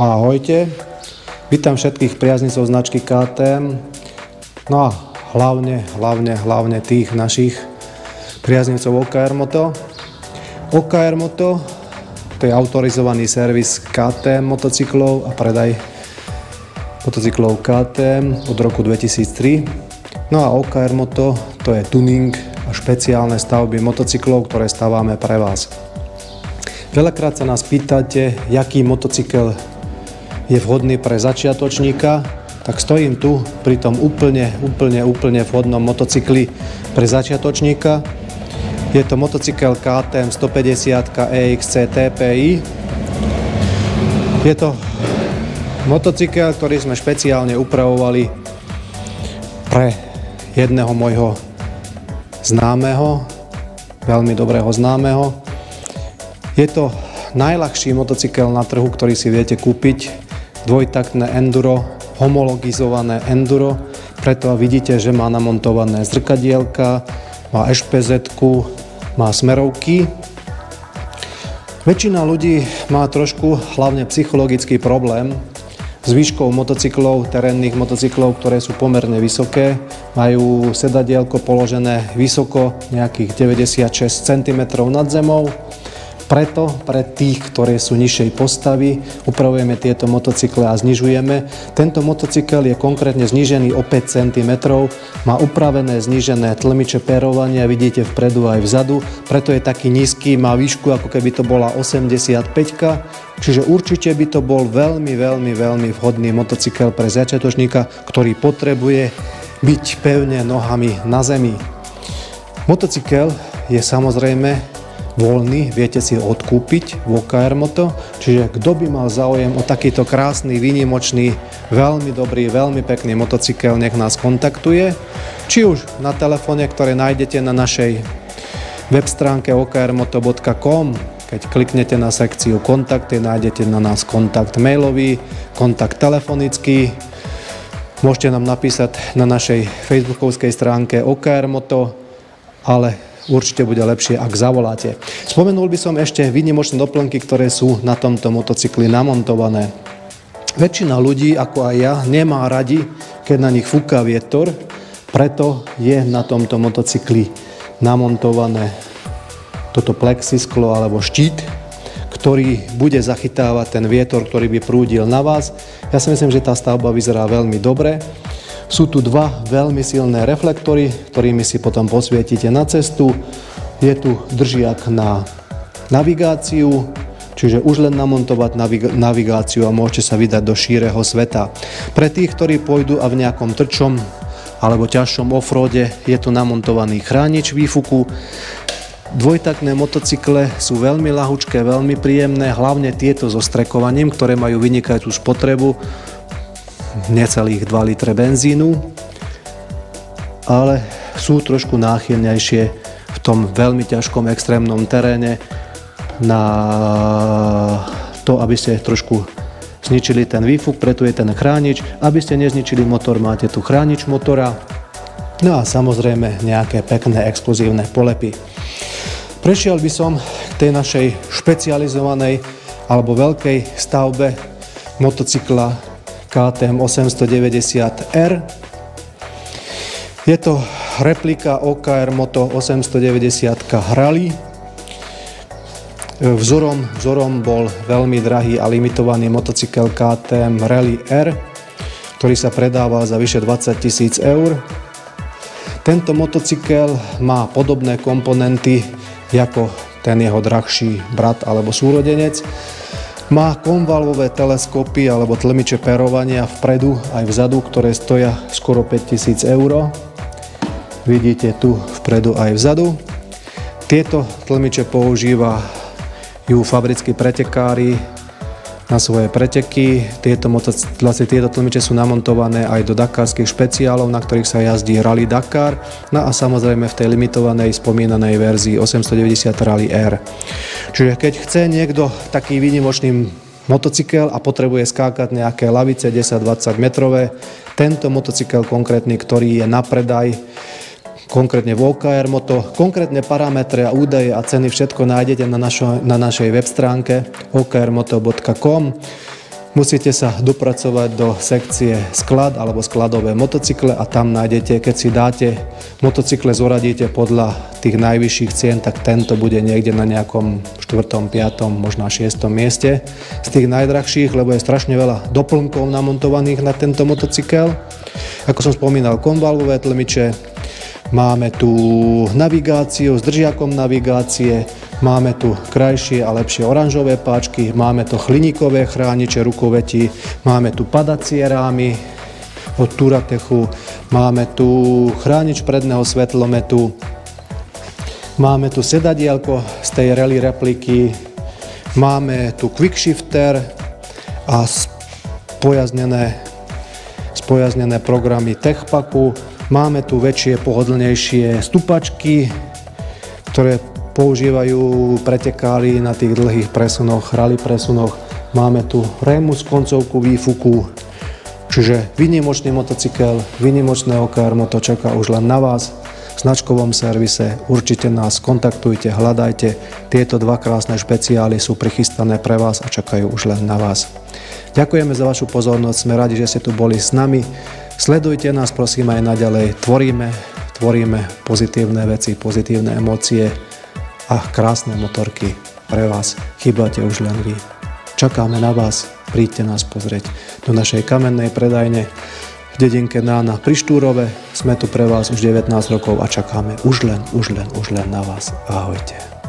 Ahojte, vítam všetkých priaznicov značky KTM, no a hlavne, hlavne, hlavne tých našich priaznicov OKR Moto. OKR Moto to je autorizovaný servis KTM motocyklov a predaj motocyklov KTM od roku 2003. No a OKR Moto to je tuning a špeciálne stavby motocyklov, ktoré staváme pre vás. Veľakrát sa nás pýtate, jaký motocykel je vhodný pre začiatočníka, tak stojím tu pri tom úplne, úplne, úplne vhodnom motocykli pre začiatočníka. Je to motocykel KTM 150 EXC TPI. Je to motocykel, ktorý sme špeciálne upravovali pre jedného môjho známeho, veľmi dobrého známeho. Je to najľahší motocykel na trhu, ktorý si viete kúpiť dvojtaktné enduro, homologizované enduro, preto vidíte, že má namontované zrkadielka, má ešpz má smerovky. Väčšina ľudí má trošku hlavne psychologický problém s výškou motocyklov, terénnych motocyklov, ktoré sú pomerne vysoké. Majú sedadielko položené vysoko, nejakých 96 cm nad zemou preto pre tých, ktoré sú nižšej postavy, upravujeme tieto motocykle a znižujeme. Tento motocykel je konkrétne znižený o 5 cm, má upravené znižené tlmiče perovania, vidíte vpredu aj vzadu, preto je taký nízky, má výšku ako keby to bola 85 Čiže určite by to bol veľmi, veľmi, veľmi vhodný motocykel pre začiatočníka, ktorý potrebuje byť pevne nohami na zemi. Motocykel je samozrejme voľný, viete si ho odkúpiť v OKR Moto, čiže kto by mal záujem o takýto krásny, výnimočný, veľmi dobrý, veľmi pekný motocykel, nech nás kontaktuje, či už na telefóne, ktoré nájdete na našej web stránke okrmoto.com, keď kliknete na sekciu kontakty, nájdete na nás kontakt mailový, kontakt telefonický, môžete nám napísať na našej facebookovskej stránke OKR Moto, ale určite bude lepšie, ak zavoláte. Spomenul by som ešte výnimočné doplnky, ktoré sú na tomto motocykli namontované. Väčšina ľudí, ako aj ja, nemá radi, keď na nich fúka vietor, preto je na tomto motocykli namontované toto plexisklo alebo štít, ktorý bude zachytávať ten vietor, ktorý by prúdil na vás. Ja si myslím, že tá stavba vyzerá veľmi dobre. Sú tu dva veľmi silné reflektory, ktorými si potom posvietite na cestu. Je tu držiak na navigáciu, čiže už len namontovať navigáciu a môžete sa vydať do šíreho sveta. Pre tých, ktorí pôjdu a v nejakom trčom alebo ťažšom offroade je tu namontovaný chránič výfuku. Dvojtakné motocykle sú veľmi lahučké, veľmi príjemné, hlavne tieto so strekovaním, ktoré majú vynikajúcu spotrebu necelých 2 litre benzínu, ale sú trošku náchylnejšie v tom veľmi ťažkom extrémnom teréne na to, aby ste trošku zničili ten výfuk, preto je ten chránič. Aby ste nezničili motor, máte tu chránič motora. No a samozrejme nejaké pekné exkluzívne polepy. Prešiel by som k tej našej špecializovanej alebo veľkej stavbe motocykla KTM 890R. Je to replika OKR Moto 890 Rally. Vzorom, vzorom bol veľmi drahý a limitovaný motocykel KTM Rally R, ktorý sa predával za vyše 20 tisíc eur. Tento motocykel má podobné komponenty ako ten jeho drahší brat alebo súrodenec. Má konvalové teleskopy alebo tlmiče perovania vpredu aj vzadu, ktoré stoja skoro 5000 eur. Vidíte tu vpredu aj vzadu. Tieto tlmiče používajú fabrickí pretekári na svoje preteky. Tieto, vlastne tieto tlmiče sú namontované aj do dakarských špeciálov, na ktorých sa jazdí Rally Dakar. No a samozrejme v tej limitovanej spomínanej verzii 890 Rally R. Čiže keď chce niekto taký výnimočný motocykel a potrebuje skákať nejaké lavice 10-20 metrové, tento motocykel konkrétny, ktorý je na predaj, konkrétne v OKR Moto. Konkrétne parametre a údaje a ceny všetko nájdete na, našo, na našej web stránke okrmoto.com. Musíte sa dopracovať do sekcie sklad alebo skladové motocykle a tam nájdete, keď si dáte motocykle, zoradíte podľa tých najvyšších cien, tak tento bude niekde na nejakom 4., 5., možno 6. mieste z tých najdrahších, lebo je strašne veľa doplnkov namontovaných na tento motocykel. Ako som spomínal, konvalové tlmiče, máme tu navigáciu s držiakom navigácie, Máme tu krajšie a lepšie oranžové páčky, máme tu chliníkové chrániče rukovetí, máme tu padacie rámy od Turatechu, máme tu chránič predného svetlometu, máme tu sedadielko z tej rally repliky, máme tu quickshifter a spojaznené, spojaznené programy Techpaku, máme tu väčšie, pohodlnejšie stupačky, ktoré používajú pretekári na tých dlhých presunoch, rally presunoch. Máme tu Remus koncovku výfuku, čiže vynimočný motocykel, vynimočné OKR moto čaká už len na vás v značkovom servise. Určite nás kontaktujte, hľadajte. Tieto dva krásne špeciály sú prichystané pre vás a čakajú už len na vás. Ďakujeme za vašu pozornosť, sme radi, že ste tu boli s nami. Sledujte nás prosím aj naďalej, tvoríme, tvoríme pozitívne veci, pozitívne emócie a krásne motorky pre vás. Chýbate už len vy. Čakáme na vás, príďte nás pozrieť do našej kamennej predajne v dedinke Nána pri Štúrove. Sme tu pre vás už 19 rokov a čakáme už len, už len, už len na vás. Ahojte.